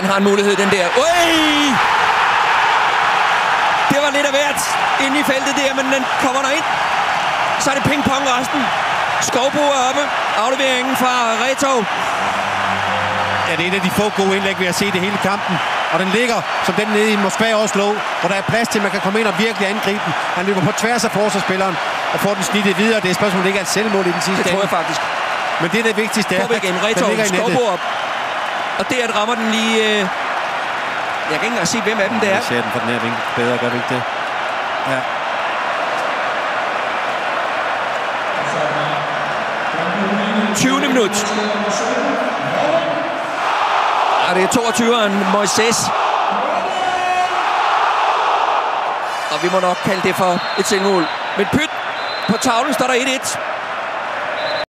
har en mulighed, den der. Ui! Det var lidt af hvert inde i feltet der, men den kommer der ind. Så er det ping-pong resten. Skovbo er oppe. Afleveringen fra Reto. Ja, det er et af de få gode indlæg, vi har set i hele kampen. Og den ligger, som den nede i Moskva også lå, hvor der er plads til, at man kan komme ind og virkelig angribe den. Han løber på tværs af forsvarsspilleren og får den snittet videre. Det er et spørgsmål, det ikke er et selvmål i den sidste Det tror jeg faktisk. Men det er det vigtigste. Vi igen. den Reto. ligger i nettet. Skovbo op. Og der rammer den lige... Øh... Jeg kan ikke engang se, hvem af dem det er. Vi ser den fra den her vinkel bedre, gør vi ikke det? Ja. 20. minut. Og det er 22'eren Moises. Og vi må nok kalde det for et selvmål. Men pyt, på tavlen står der 1-1.